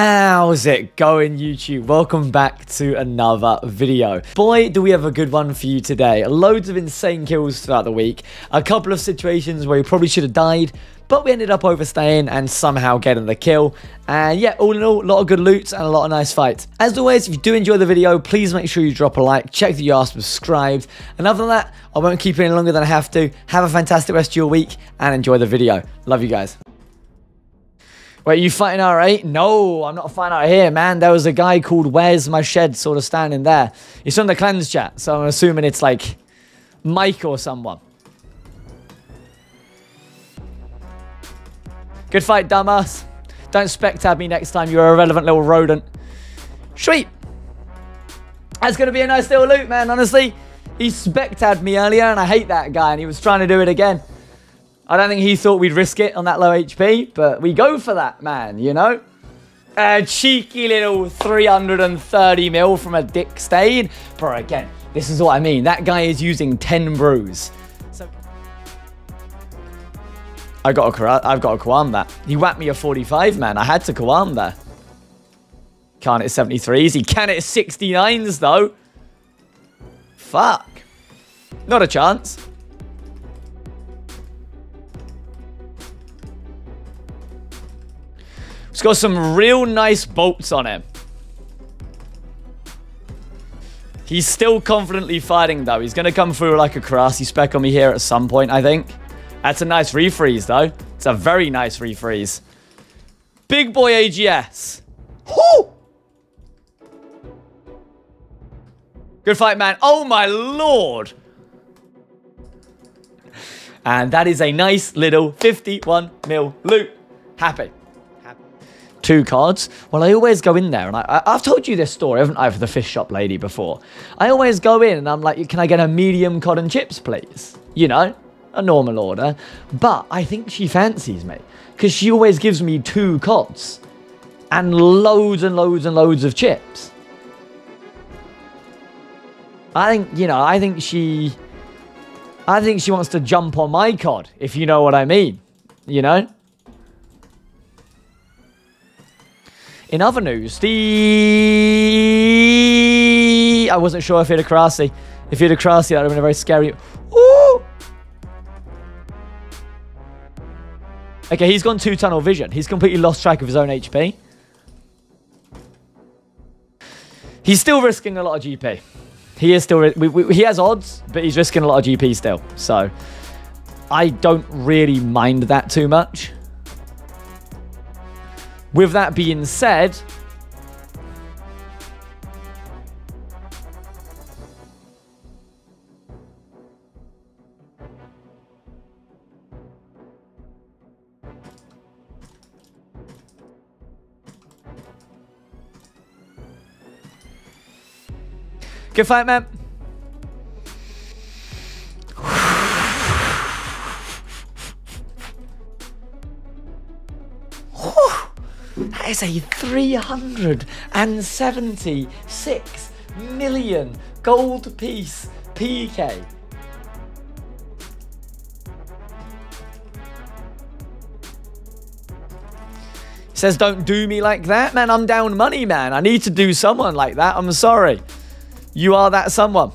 How's it going YouTube? Welcome back to another video. Boy, do we have a good one for you today. Loads of insane kills throughout the week. A couple of situations where we probably should have died, but we ended up overstaying and somehow getting the kill. And yeah, all in all, a lot of good loot and a lot of nice fights. As always, if you do enjoy the video, please make sure you drop a like, check that you are subscribed. And other than that, I won't keep you any longer than I have to. Have a fantastic rest of your week and enjoy the video. Love you guys. Wait, you fighting R8? No, I'm not fighting out here, man. There was a guy called Where's My Shed sort of standing there. He's from the cleanse chat, so I'm assuming it's like Mike or someone. Good fight, dumbass. Don't spectab me next time. You're a relevant little rodent. Sweet. That's going to be a nice little loot, man, honestly. He spectabbed me earlier, and I hate that guy, and he was trying to do it again. I don't think he thought we'd risk it on that low HP, but we go for that, man, you know? A cheeky little 330 mil from a Dick Stade. Bro, again, this is what I mean. That guy is using 10 brews. So I got a, I've got a Quam that. He whacked me a 45, man. I had to Quam there. Can't hit 73s. He can hit 69s, though. Fuck. Not a chance. It's got some real nice bolts on him. He's still confidently fighting, though. He's going to come through like a Korasi spec on me here at some point, I think. That's a nice refreeze, though. It's a very nice refreeze. Big boy AGS. Whoo! Good fight, man. Oh, my lord. And that is a nice little 51 mil loot. Happy two cards. Well, I always go in there, and I, have told you this story, haven't I, for the fish shop lady before. I always go in, and I'm like, can I get a medium cod and chips, please? You know, a normal order. But I think she fancies me, because she always gives me two cods, and loads and loads and loads of chips. I think, you know, I think she... I think she wants to jump on my cod, if you know what I mean. You know? In other news, the... I wasn't sure if he had a Krasi. If he had a Krasi, that would have been a very scary... Ooh! Okay, he's gone two tunnel vision. He's completely lost track of his own HP. He's still risking a lot of GP. He is still... We, we, he has odds, but he's risking a lot of GP still. So, I don't really mind that too much. With that being said, Good fight, man. Is a 376 million gold piece PK. says, don't do me like that. Man, I'm down money, man. I need to do someone like that. I'm sorry. You are that someone.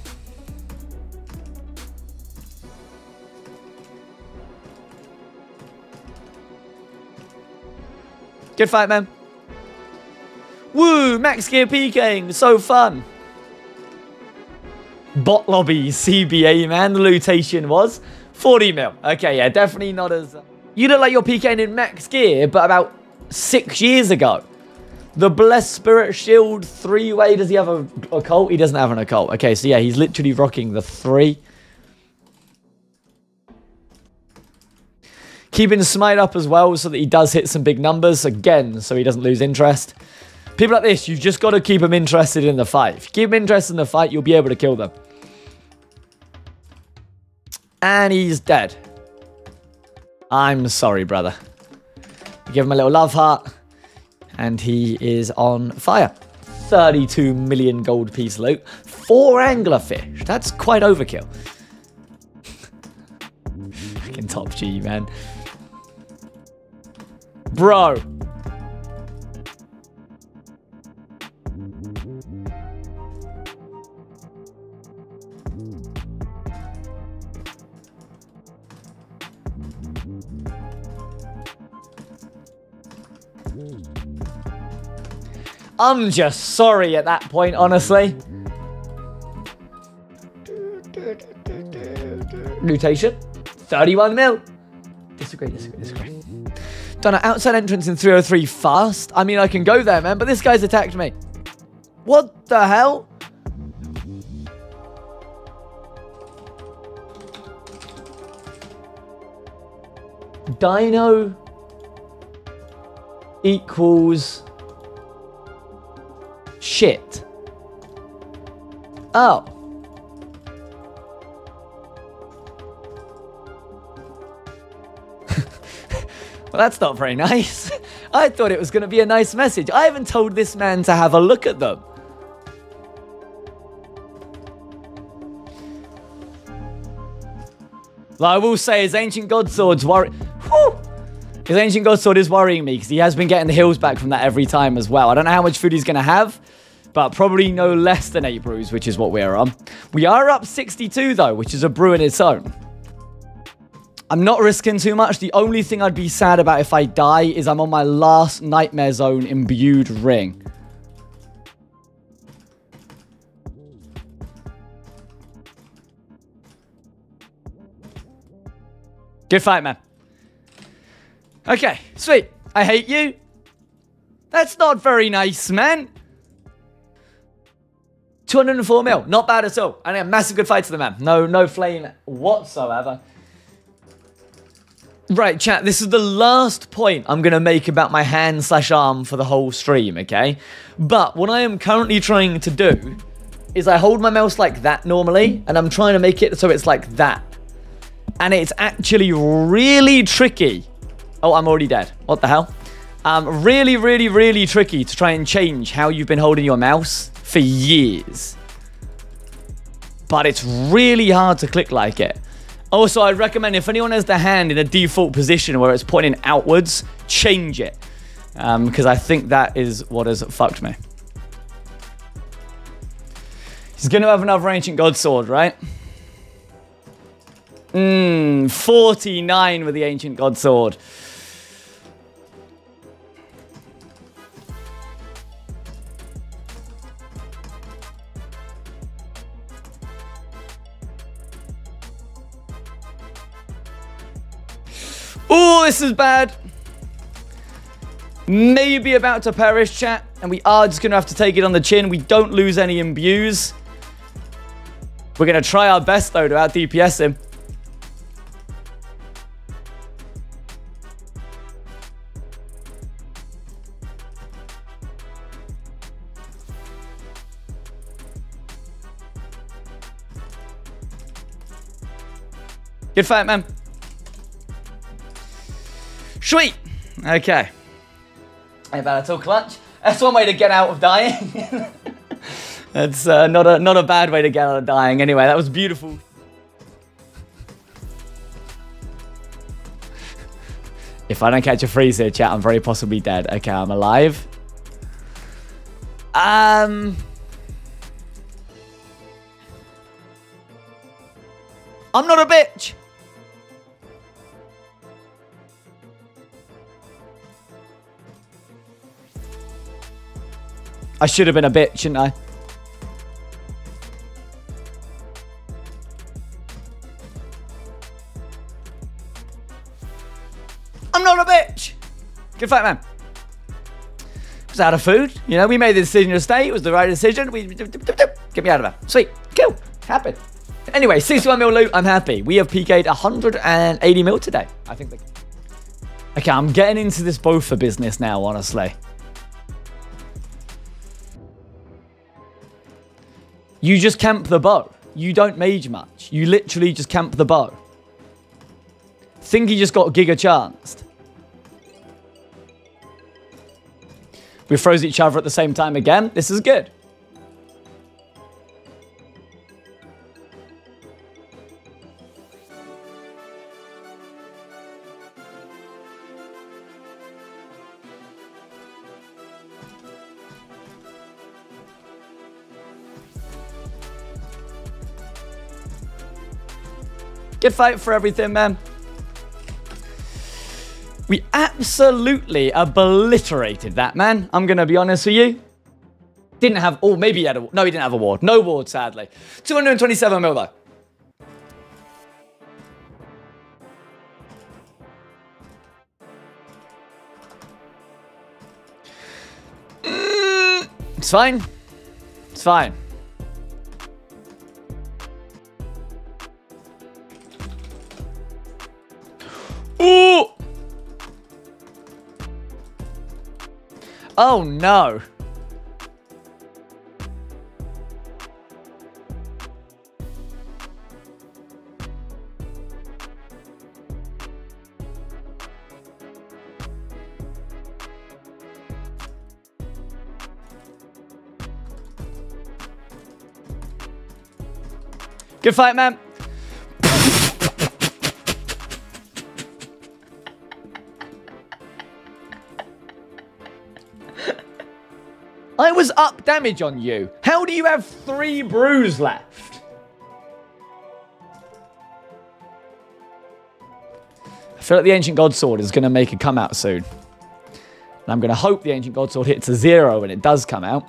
Good fight, man. Woo! Max gear PKing. So fun. Bot lobby CBA, man. The lutation was 40 mil. Okay, yeah, definitely not as... Uh, you look like you're PKing in max gear, but about six years ago. The Blessed Spirit Shield three-way. Does he have a, a cult? He doesn't have an occult. Okay, so yeah, he's literally rocking the three. Keeping Smite up as well so that he does hit some big numbers again so he doesn't lose interest. People like this, you've just got to keep them interested in the fight. If you keep them interested in the fight, you'll be able to kill them. And he's dead. I'm sorry, brother. give him a little love heart. And he is on fire. 32 million gold piece loot. Four anglerfish. That's quite overkill. Fucking top G, man. Bro. I'm just sorry at that point, honestly. Mutation. 31 mil. Disagree, disagree, disagree. Done an outside entrance in 303 fast. I mean, I can go there, man, but this guy's attacked me. What the hell? Dino equals shit. Oh. Well, that's not very nice. I thought it was going to be a nice message. I haven't told this man to have a look at them. Like I will say, his Ancient God Sword's worry... His Ancient God Sword is worrying me because he has been getting the heals back from that every time as well. I don't know how much food he's going to have, but probably no less than 8 brews, which is what we're on. We are up 62 though, which is a brew in its own. I'm not risking too much. The only thing I'd be sad about if I die is I'm on my last Nightmare Zone imbued ring. Good fight, man. Okay, sweet. I hate you. That's not very nice, man. 204 mil. Not bad at all. And a massive good fight to the man. No, no flame whatsoever. Right, chat, this is the last point I'm going to make about my hand slash arm for the whole stream, okay? But what I am currently trying to do is I hold my mouse like that normally, and I'm trying to make it so it's like that and it's actually really tricky. Oh, I'm already dead. What the hell? Um, really, really, really tricky to try and change how you've been holding your mouse for years. But it's really hard to click like it. Also, I'd recommend if anyone has the hand in a default position where it's pointing outwards, change it. Because um, I think that is what has fucked me. He's going to have another Ancient God Sword, right? Mmm, 49 with the Ancient God Sword. Oh, this is bad. Maybe about to perish, chat. And we are just going to have to take it on the chin. We don't lose any imbues. We're going to try our best, though, to out DPS him. Good fight, man. Sweet. Okay. Ain't bad at all, clutch. That's one way to get out of dying. That's uh, not a not a bad way to get out of dying. Anyway, that was beautiful. If I don't catch a freeze here, chat, I'm very possibly dead. Okay, I'm alive. Um... I'm not a bitch. I should have been a bitch, shouldn't I? I'm not a bitch! Good fight, man. Was out of food. You know, we made the decision to stay. It was the right decision. We Get me out of there. Sweet. Cool. Happy. Anyway, 61 mil loot. I'm happy. We have PK'd 180 mil today. I think. Okay, I'm getting into this both for business now, honestly. You just camp the bow. You don't mage much. You literally just camp the bow. Think he just got Giga chanced. We froze each other at the same time again. This is good. Good fight for everything, man. We absolutely obliterated that, man. I'm going to be honest with you. Didn't have, oh, maybe he had a, no, he didn't have a ward. No ward, sadly. 227 mil, though. Mm, it's fine. It's fine. Oh no. Good fight, man. Up damage on you. How do you have three brews left? I feel like the Ancient God Sword is going to make a come out soon. And I'm going to hope the Ancient God Sword hits a zero when it does come out.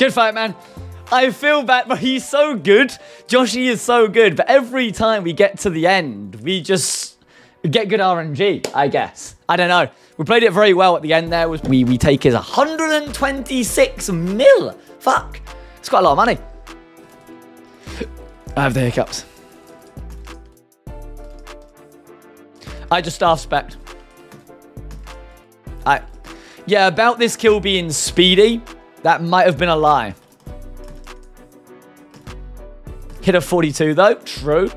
Good fight, man. I feel bad, but he's so good. Joshy is so good, but every time we get to the end, we just get good RNG, I guess. I don't know. We played it very well at the end there. Was We, we take his 126 mil. Fuck. It's quite a lot of money. I have the hiccups. I just staff spec. I, yeah, about this kill being speedy, that might have been a lie. Hit a 42 though. True.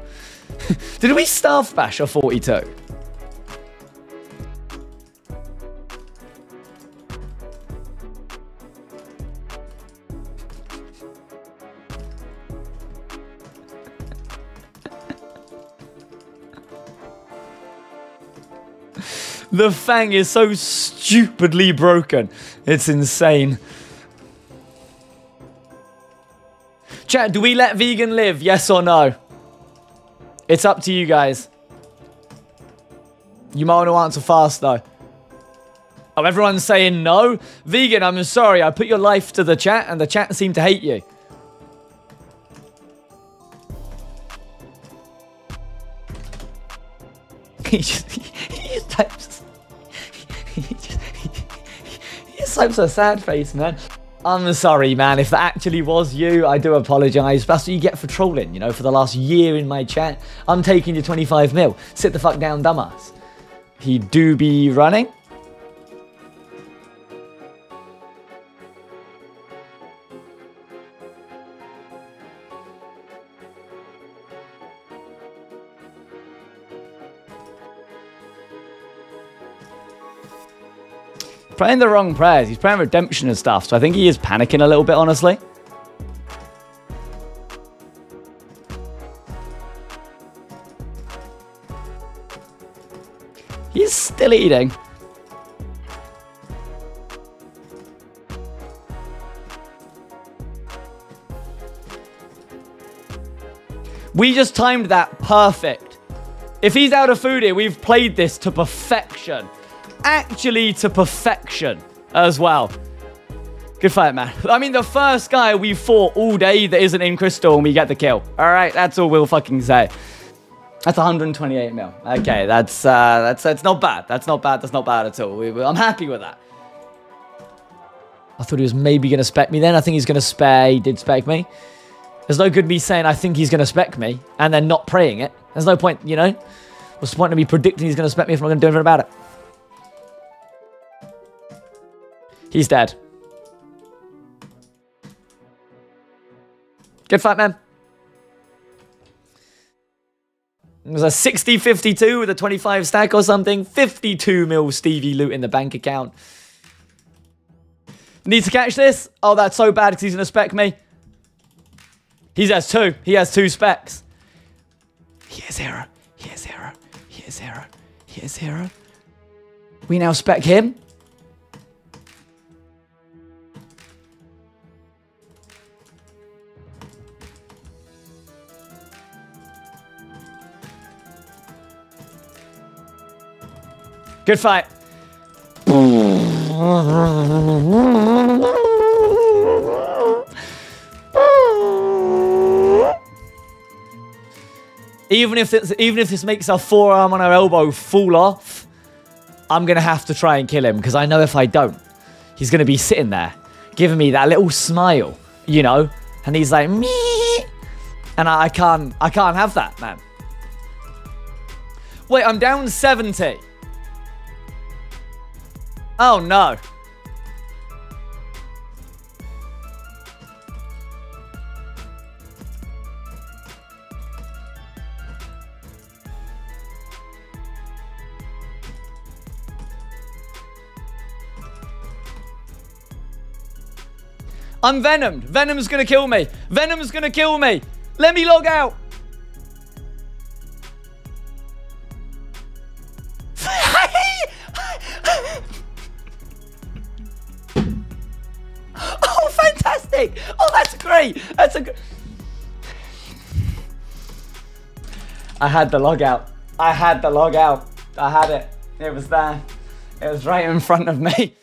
Did we staff bash a 42? the fang is so stupidly broken. It's insane. Chat, do we let vegan live? Yes or no? It's up to you guys. You might want to answer fast, though. Oh, everyone's saying no? Vegan, I'm sorry. I put your life to the chat, and the chat seemed to hate you. he just, he just types... He just, he just types a sad face, man. I'm sorry, man. If that actually was you, I do apologise. That's what you get for trolling, you know, for the last year in my chat. I'm taking your 25 mil. Sit the fuck down, dumbass. He do be running. Praying the wrong prayers. He's praying redemption and stuff, so I think he is panicking a little bit, honestly. He's still eating. We just timed that perfect. If he's out of food here, we've played this to perfection actually to perfection as well. Good fight, man. I mean, the first guy we fought all day that isn't in Crystal and we get the kill. All right, that's all we'll fucking say. That's 128 mil. Okay, that's uh, that's that's not bad. That's not bad. That's not bad at all. We, I'm happy with that. I thought he was maybe going to spec me then. I think he's going to spare. He did spec me. There's no good me saying I think he's going to spec me and then not praying it. There's no point, you know? What's the point of me predicting he's going to spec me if I'm not going to do anything about it? He's dead. Good fight, man. It was a 60-52 with a 25 stack or something. 52 mil Stevie loot in the bank account. Need to catch this? Oh, that's so bad because he's going to spec me. He has two. He has two specs. He has zero. Here's Hero. Here's Hero. Here's Hero. We now spec him. Good fight. Even if this, even if this makes our forearm on our elbow fall off, I'm gonna have to try and kill him because I know if I don't, he's gonna be sitting there giving me that little smile, you know, and he's like me, and I, I can't, I can't have that, man. Wait, I'm down 70. Oh no. I'm venomed. Venom's gonna kill me. Venom's gonna kill me. Let me log out. Had the log out. I had the log out. I had it. It was there. It was right in front of me.